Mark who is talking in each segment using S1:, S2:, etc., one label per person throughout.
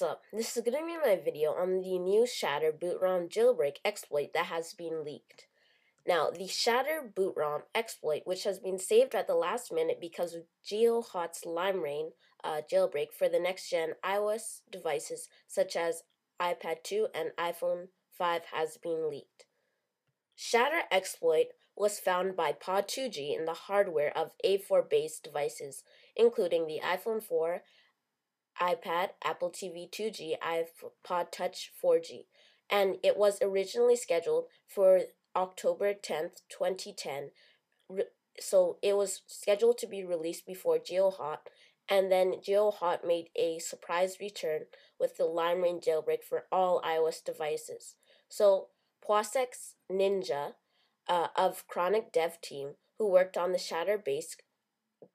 S1: What's up? This is going to be my video on the new Shatter boot ROM jailbreak exploit that has been leaked. Now, the Shatter boot ROM exploit, which has been saved at the last minute because of GeoHot's limera1n uh, jailbreak for the next-gen iOS devices such as iPad 2 and iPhone 5 has been leaked. Shatter exploit was found by Pod2G in the hardware of A4-based devices, including the iPhone 4, iPad, Apple TV 2G, iPod Touch 4G, and it was originally scheduled for October 10th, 2010. So it was scheduled to be released before GeoHot, and then GeoHot made a surprise return with the limera1n jailbreak for all iOS devices. So Pwasex Ninja uh, of Chronic Dev Team, who worked on the Shatter base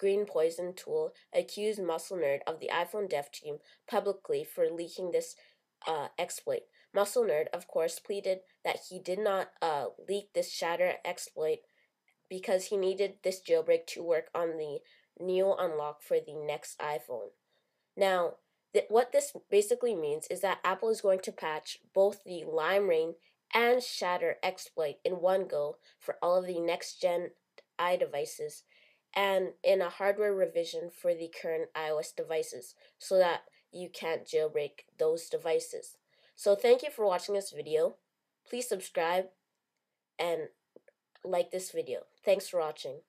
S1: greenpois0n tool accused MuscleNerd of the iPhone dev team publicly for leaking this uh, exploit. MuscleNerd, of course, pleaded that he did not uh, leak this Shatter exploit because he needed this jailbreak to work on the new unlock for the next iPhone. Now, th- what this basically means is that Apple is going to patch both the limera1n and Shatter exploit in one go for all of the next gen iDevices and in a hardware revision for the current iOS devices so that you can't jailbreak those devices. So thank you for watching this video. Please subscribe and like this video. Thanks for watching.